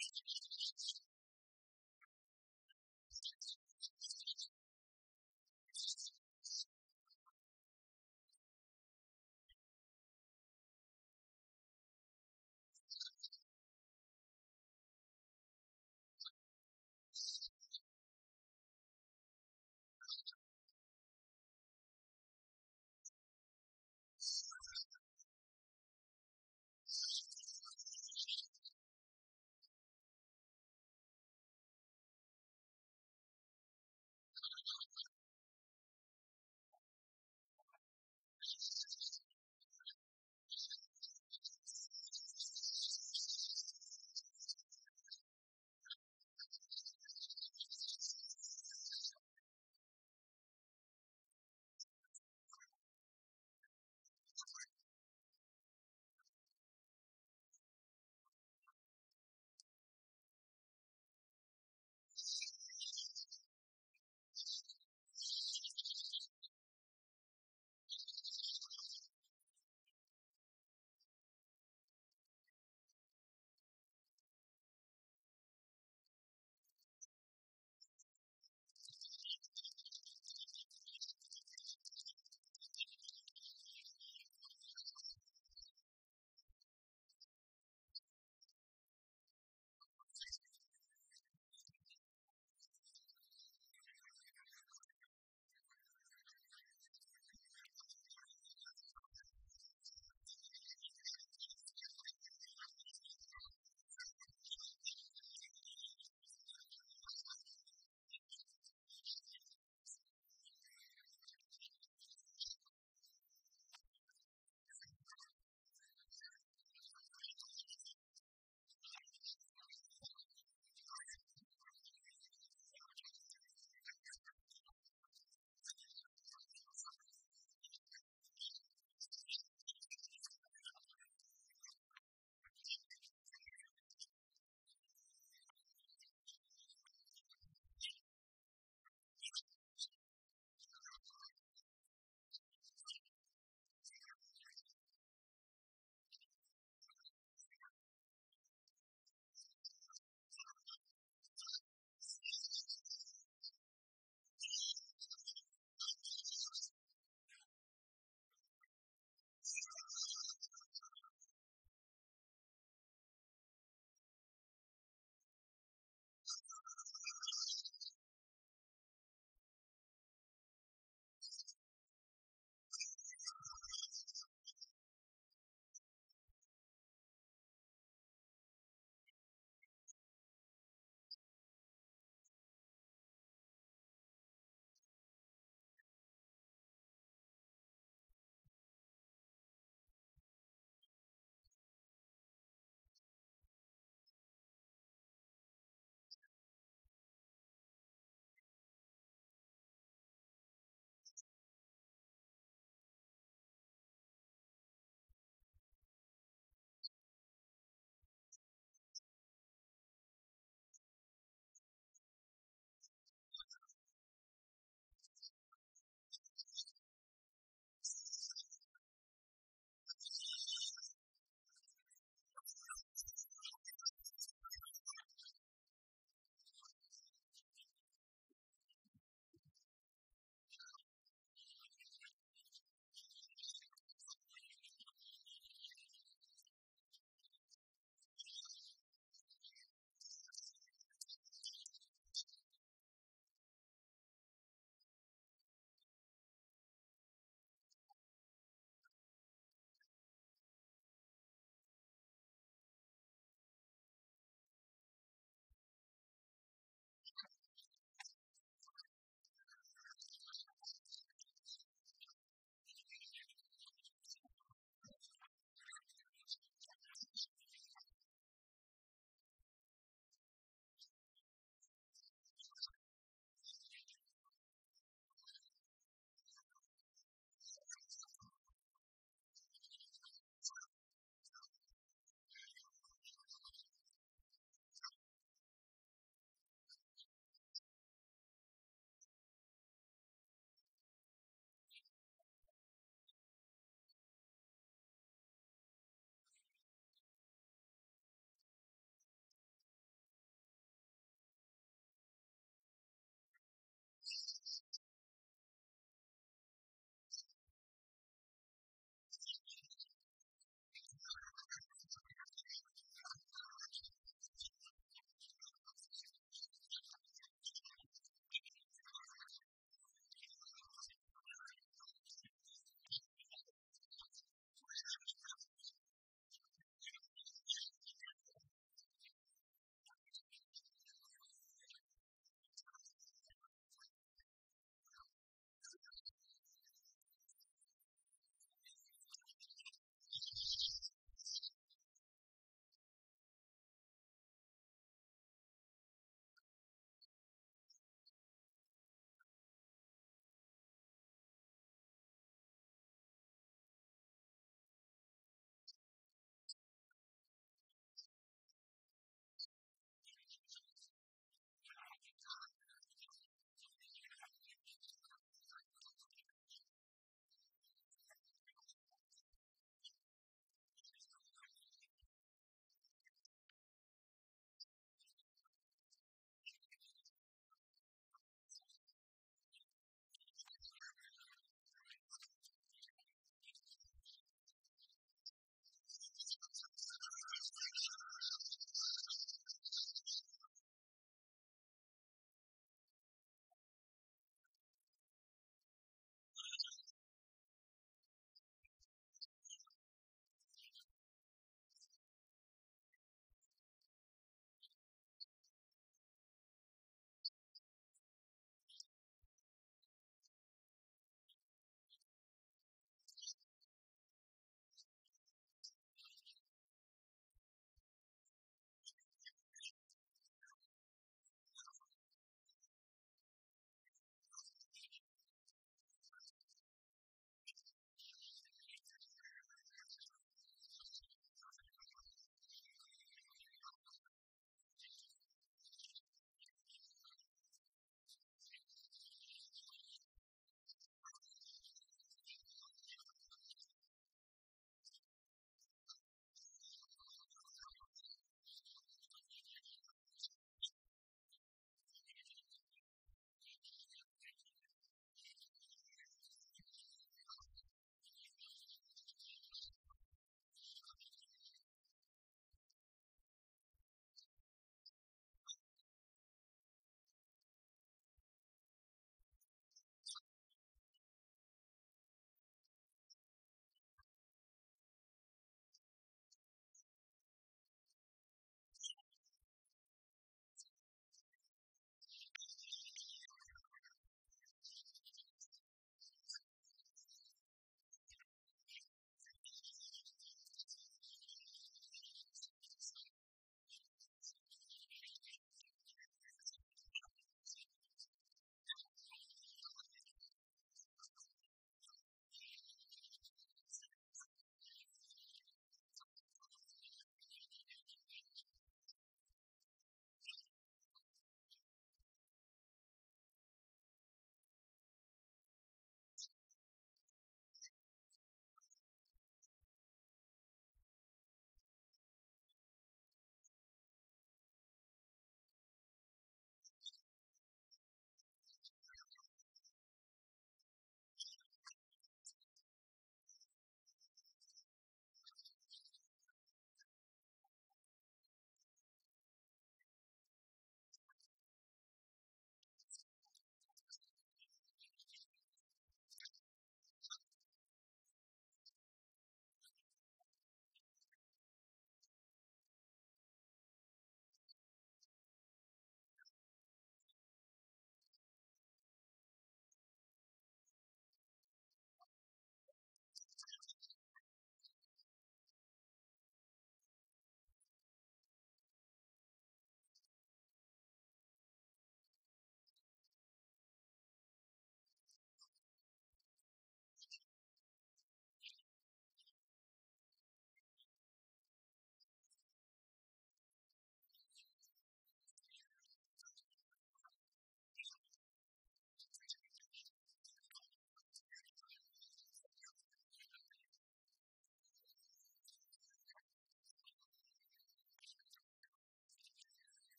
すいません。